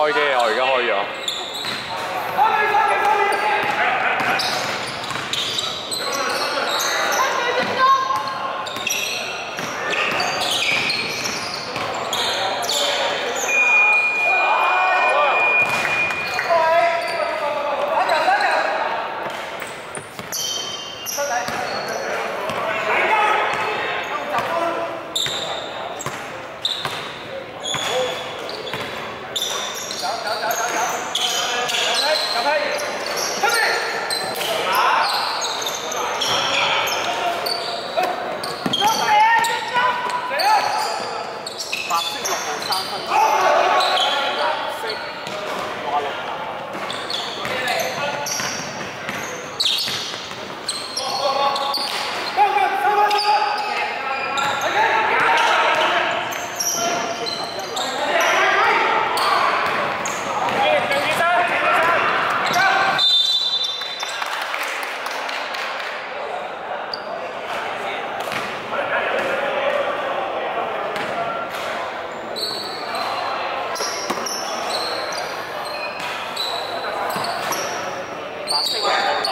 開機啊！我而家開咗。Yeah.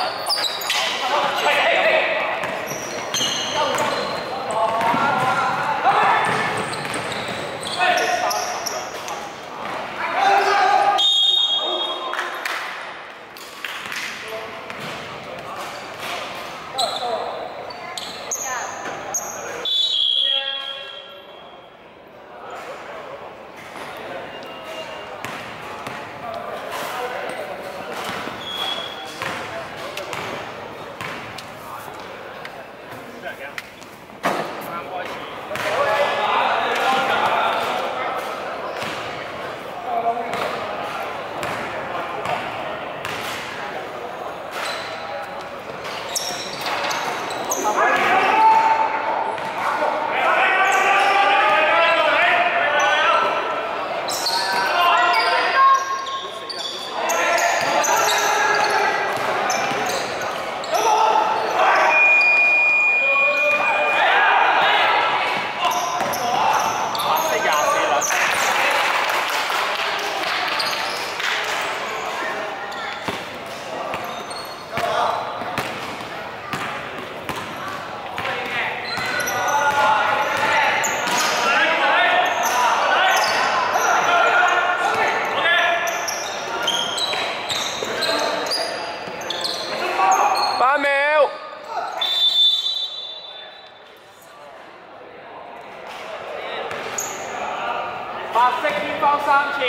三次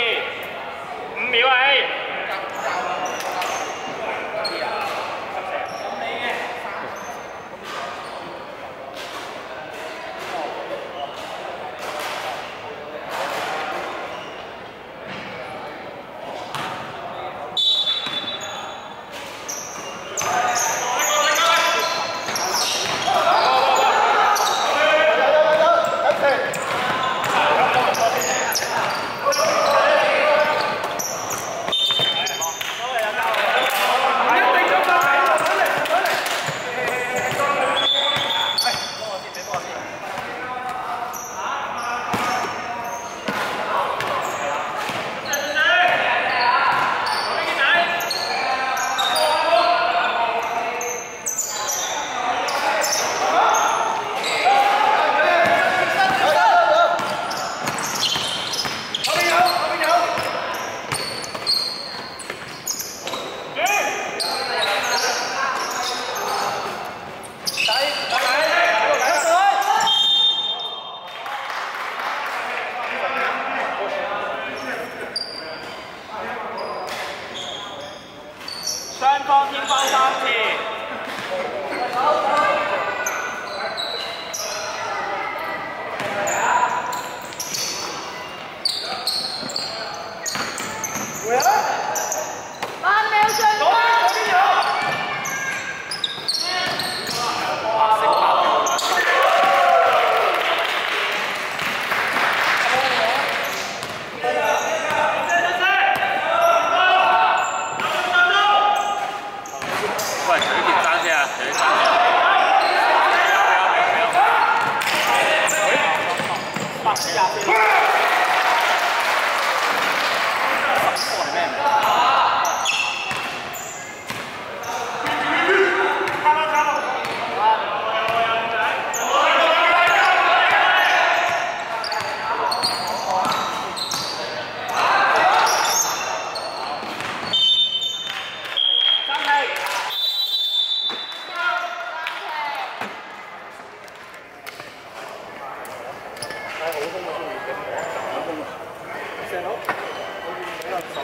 五秒诶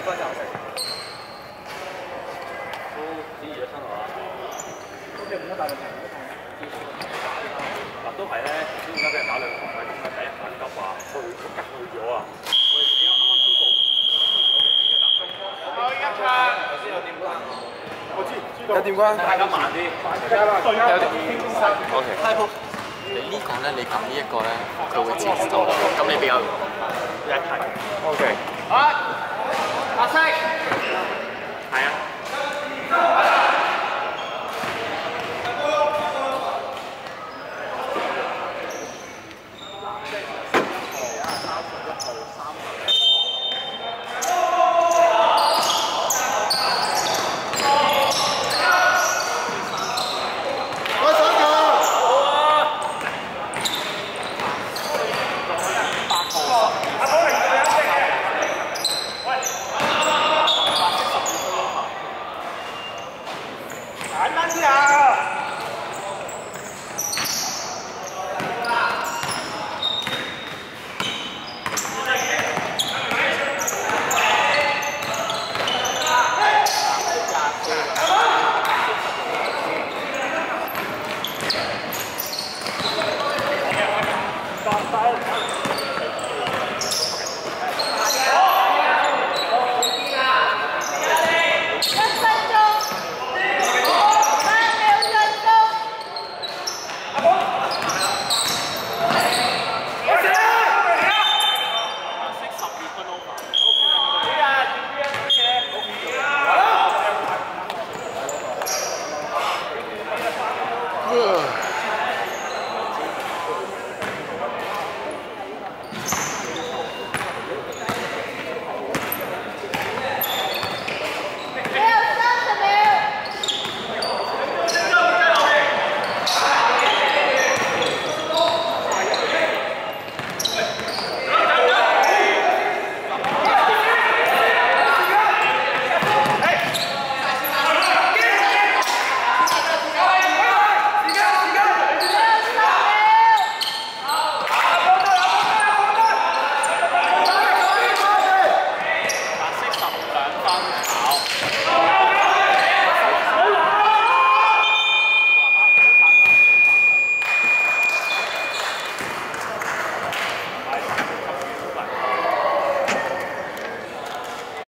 少赚两成。都幾熱身係嘛？都叫唔得大陸人嘅嗱，都係咧，先而家俾人打兩場，係點解第一反急話。去急去咗啊？我哋而家啱啱宣布去咗，打一場。頭先有點關？我知知道。有點關？大家慢啲，有啲輕鬆晒。O K。太好。你呢個咧，你撳呢一個咧，佢會自動，咁你比較一睇。O K。啊！阿